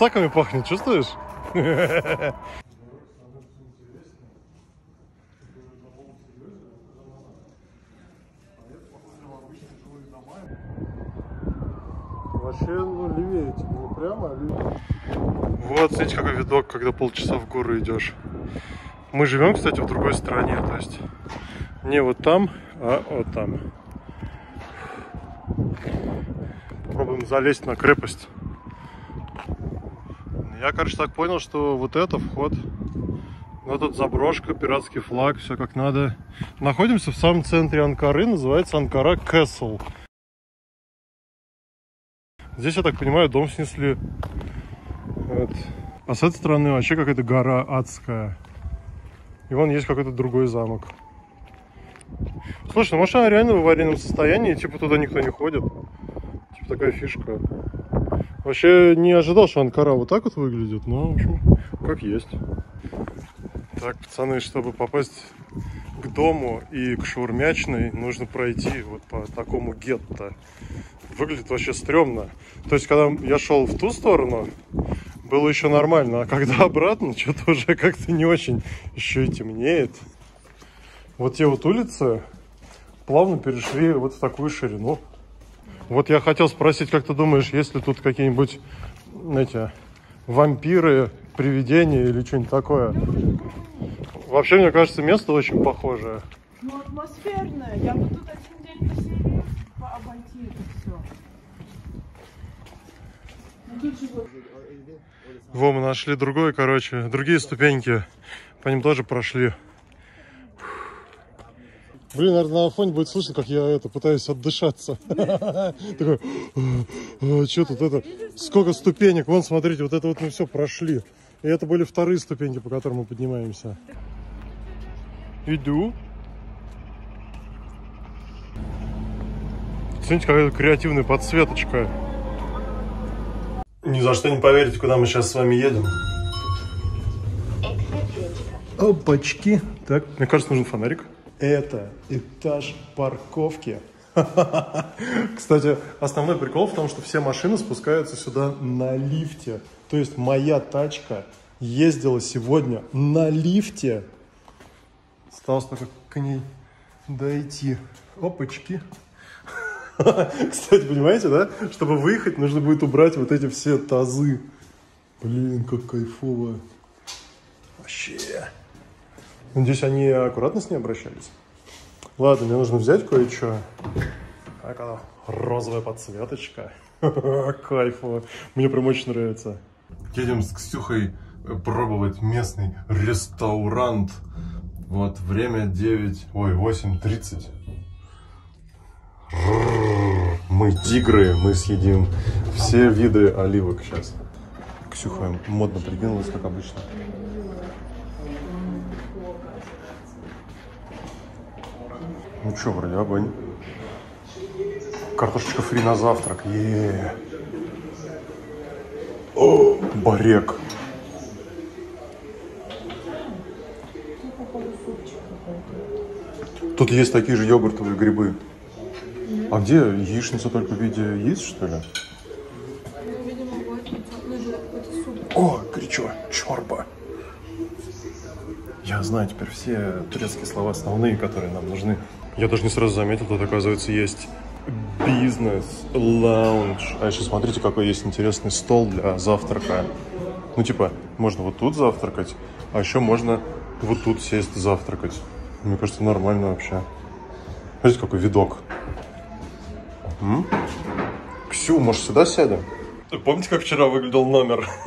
саками пахнет, чувствуешь? Вообще, ну, левее, не прямо, а левее. Вот, смотрите, какой видок, когда полчаса в горы идешь. Мы живем, кстати, в другой стране, то есть не вот там, а вот там. Попробуем залезть на крепость. Я, короче, так понял, что вот это вход. Вот тут заброшка, пиратский флаг, все как надо. Находимся в самом центре Анкары, называется Анкара Кэссел. Здесь, я так понимаю, дом снесли. Вот. А с этой стороны вообще какая-то гора адская. И вон есть какой-то другой замок. Слушай, ну она реально в аварийном состоянии, типа туда никто не ходит. Типа такая фишка. Вообще не ожидал, что Анкара вот так вот выглядит, но в общем, как есть. Так, пацаны, чтобы попасть к дому и к шаурмячной, нужно пройти вот по такому гетто. Выглядит вообще стрёмно. То есть, когда я шел в ту сторону, было еще нормально, а когда обратно, что-то уже как-то не очень еще и темнеет. Вот те вот улицы плавно перешли вот в такую ширину. Вот я хотел спросить, как ты думаешь, есть ли тут какие-нибудь, знаете, вампиры, привидения или что-нибудь такое? Вообще, мне кажется, место очень похожее. Ну, атмосферное. Я бы тут один день поселилась, обойти это все. Ну, тут Во, мы нашли другой, короче, другие ступеньки. По ним тоже прошли. Блин, наверное, на фоне будет слышно, как я это пытаюсь отдышаться. Такой, что тут это? Сколько ступенек? Вон, смотрите, вот это вот мы все прошли. И это были вторые ступеньки, по которым мы поднимаемся. Иду. Смотрите, какая креативная подсветочка. Ни за что не поверите, куда мы сейчас с вами едем. Опачки. Так, мне кажется, нужен фонарик. Это этаж парковки. Кстати, основной прикол в том, что все машины спускаются сюда на лифте. То есть моя тачка ездила сегодня на лифте. Осталось только к ней дойти. Опачки. Кстати, понимаете, да? Чтобы выехать, нужно будет убрать вот эти все тазы. Блин, как кайфово. Вообще. Надеюсь, они аккуратно с ней обращались. Ладно, мне нужно взять кое-что. Так она, розовая подсветочка. Кайфово. Мне прям очень нравится. Едем с Ксюхой пробовать местный ресторант. Вот, время 9, ой, 8.30. Мы тигры, мы съедим все виды оливок сейчас. Ксюха модно прикинулась, как обычно. Ну что, вроде огонь. Картошечка фри на завтрак. е О, барек. Тут есть такие же йогуртовые грибы. А где яичница только в виде яиц, что ли? Ну, видимо, вот, ну. О, горячо, чорба. Я знаю теперь все турецкие слова основные, которые нам нужны. Я даже не сразу заметил, тут, оказывается, есть бизнес, лаунж. А еще смотрите, какой есть интересный стол для завтрака. Ну, типа, можно вот тут завтракать, а еще можно вот тут сесть завтракать. Мне кажется, нормально вообще. Смотрите, какой видок. М? Ксю, может, сюда сядем? Помните, как вчера выглядел номер?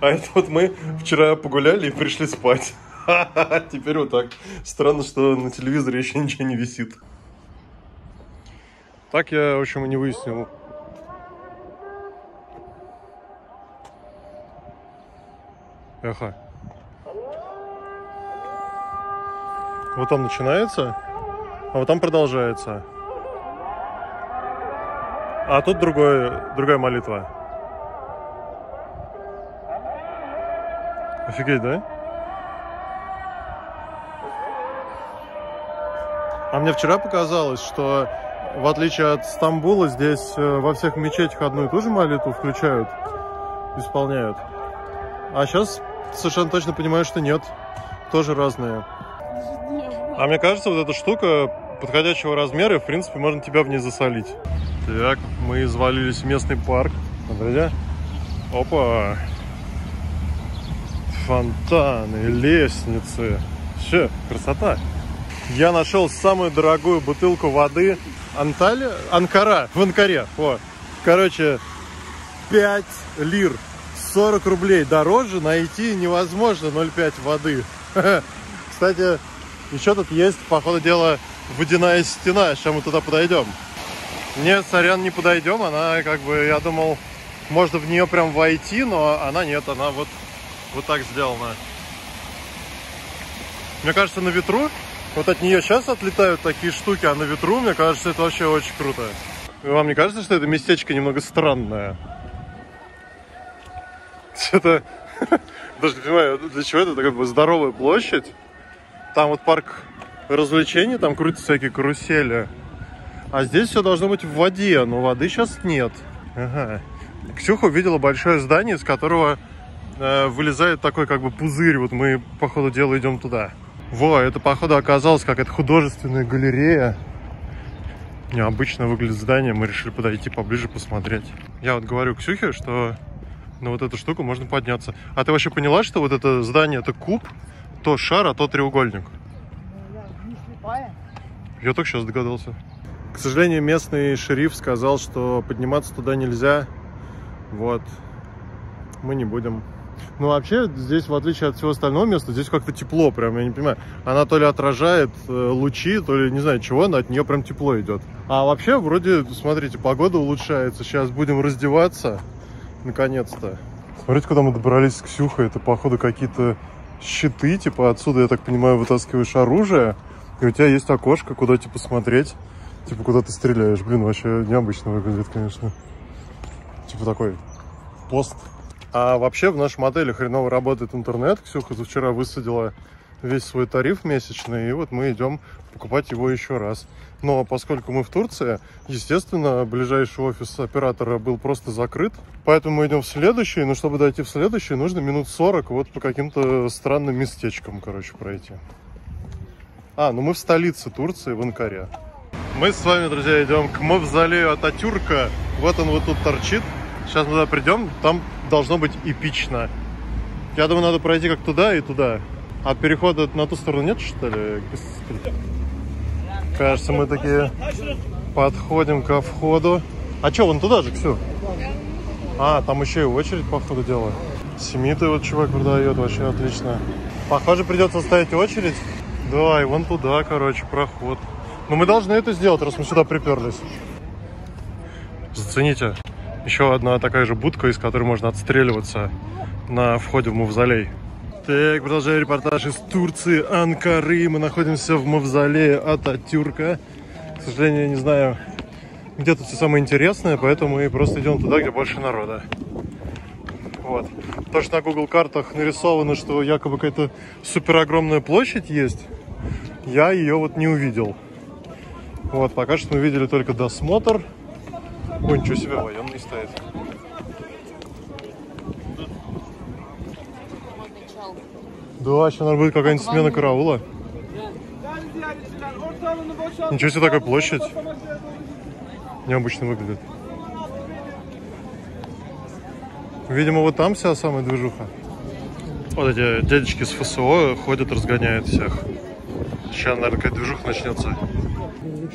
А это вот мы вчера погуляли и пришли спать. Теперь вот так. Странно, что на телевизоре еще ничего не висит. Так я, в общем, и не выяснил. Эхо. Вот там начинается, а вот там продолжается. А тут другой, другая молитва. Офигеть, да? А мне вчера показалось, что в отличие от Стамбула, здесь э, во всех мечетях одну и ту же молитву включают. исполняют. А сейчас совершенно точно понимаю, что нет. Тоже разные. А мне кажется, вот эта штука подходящего размера, и, в принципе, можно тебя в ней засолить. Так, мы извалились в местный парк. Смотрите. Опа. Фонтаны, лестницы. Все, красота. Я нашел самую дорогую бутылку воды Анталия, Анкара, в Анкаре. О. Короче, 5 лир, 40 рублей дороже найти невозможно 0,5 воды. Кстати, еще тут есть, по ходу дела, водяная стена. Сейчас мы туда подойдем. Нет, сорян, не подойдем. Она, как бы, я думал, можно в нее прям войти, но она нет, она вот, вот так сделана. Мне кажется, на ветру, вот от нее сейчас отлетают такие штуки, а на ветру, мне кажется, это вообще очень круто. Вам не кажется, что это местечко немного странное? Это... Даже не понимаю, для чего это такая здоровая площадь. Там вот парк развлечений, там крутятся всякие карусели. А здесь все должно быть в воде, но воды сейчас нет. Ага. Ксюха увидела большое здание, из которого э, вылезает такой как бы пузырь. Вот мы, по ходу дела, идем туда. Во, это, походу, оказалось как это художественная галерея. Необычно выглядит здание, мы решили подойти поближе, посмотреть. Я вот говорю Ксюхе, что на вот эту штуку можно подняться. А ты вообще поняла, что вот это здание это куб, то шар, а то треугольник? Я только сейчас догадался. К сожалению, местный шериф сказал, что подниматься туда нельзя. Вот. Мы не будем. Ну, вообще, здесь, в отличие от всего остального места, здесь как-то тепло, прям, я не понимаю. Она то ли отражает э, лучи, то ли, не знаю, чего, но от нее прям тепло идет. А вообще, вроде, смотрите, погода улучшается. Сейчас будем раздеваться, наконец-то. Смотрите, куда мы добрались с Ксюхой. Это, походу, какие-то щиты, типа, отсюда, я так понимаю, вытаскиваешь оружие. И у тебя есть окошко, куда, типа, смотреть. Типа, куда ты стреляешь. Блин, вообще необычно выглядит, конечно. Типа такой пост. А вообще в нашем отеле хреново работает интернет. Ксюха вчера высадила весь свой тариф месячный, и вот мы идем покупать его еще раз. Но поскольку мы в Турции, естественно, ближайший офис оператора был просто закрыт, поэтому мы идем в следующий, но чтобы дойти в следующий, нужно минут 40 вот по каким-то странным местечкам, короче, пройти. А, ну мы в столице Турции, в Анкаре. Мы с вами, друзья, идем к мавзолею Ататюрка. Вот он вот тут торчит. Сейчас мы туда придем, там должно быть эпично. Я думаю, надо пройти как туда и туда. А перехода на ту сторону нет, что ли? Кажется, мы такие подходим ко входу. А что, вон туда же, Ксю? А, там еще и очередь, по ходу дела. Семиты вот чувак продает, вообще отлично. Похоже, придется ставить очередь. Да, и вон туда, короче, проход. Но мы должны это сделать, раз мы сюда приперлись. Зацените. Еще одна такая же будка, из которой можно отстреливаться на входе в мавзолей. Так, продолжаю репортаж из Турции, Анкары. Мы находимся в мавзолее Ататюрка. К сожалению, я не знаю, где тут все самое интересное, поэтому мы просто идем туда, где больше народа. Вот. То, что на Google картах нарисовано, что якобы какая-то супер огромная площадь есть, я ее вот не увидел. Вот, пока что мы видели только досмотр. Ой, ничего себе, военный стоит. Да, сейчас, наверное, будет какая-нибудь смена караула. Ничего себе такая площадь. Необычно выглядит. Видимо, вот там вся самая движуха. Вот эти дядечки с ФСО ходят, разгоняют всех. Сейчас, наверное, какая движуха начнется.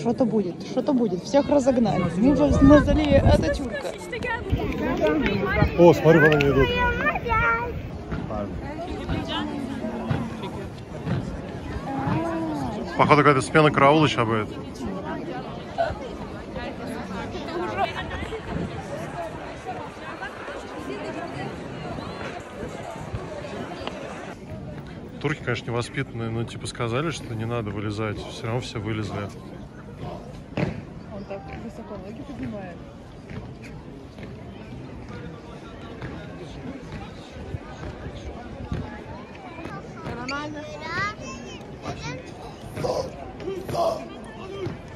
Что-то будет, что-то будет. Всех разогнали. Мы в мавзолее Ататюрка. О, смотри, вон они идут. Походу, какая-то смена караула сейчас будет. Турки, конечно, невоспитанные, но типа сказали, что не надо вылезать. Все равно все вылезли. Он так высоко ноги поднимает.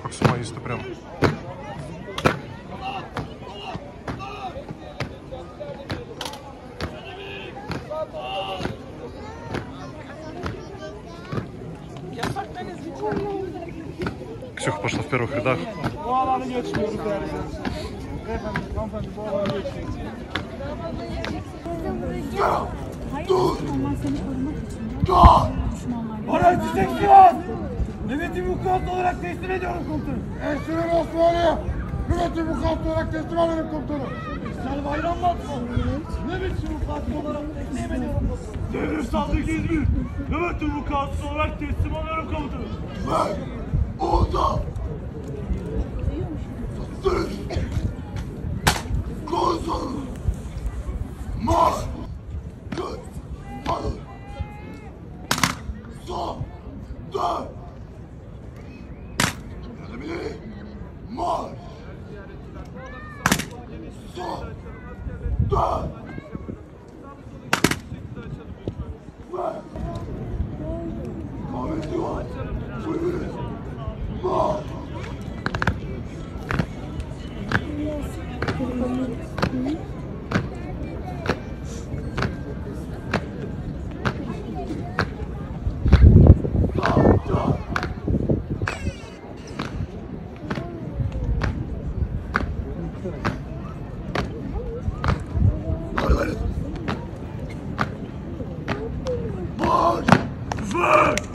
Как самоисты прям. Ксюха пошла в первых рядах. Bu alanı geçmiyoruz değerli izleyiciler. Beyefendi, hanımefendi bu alanı geçmiyoruz. Hayır, düşmanlar seni korumak için. Düşmanlar. Bana çiçek Sivas! Nöbeti vukuatlı olarak teslim ediyorum komutanım. Ertuğrul Osmanlı'ya nöbeti vukuatlı olarak teslim alırım komutanım. İhsan Bayram mı atma? Nöbeti vukuatlı olarak teslim ediyorum komutanım. Devrim saldırı İzmir. Nöbeti vukuatlı olarak teslim alıyorum komutanım. Orada. Sırf. Konsol. Mar. Kız. Alır. Sağ. Dön. Yöntemleri. Mar. Sağ. Dön.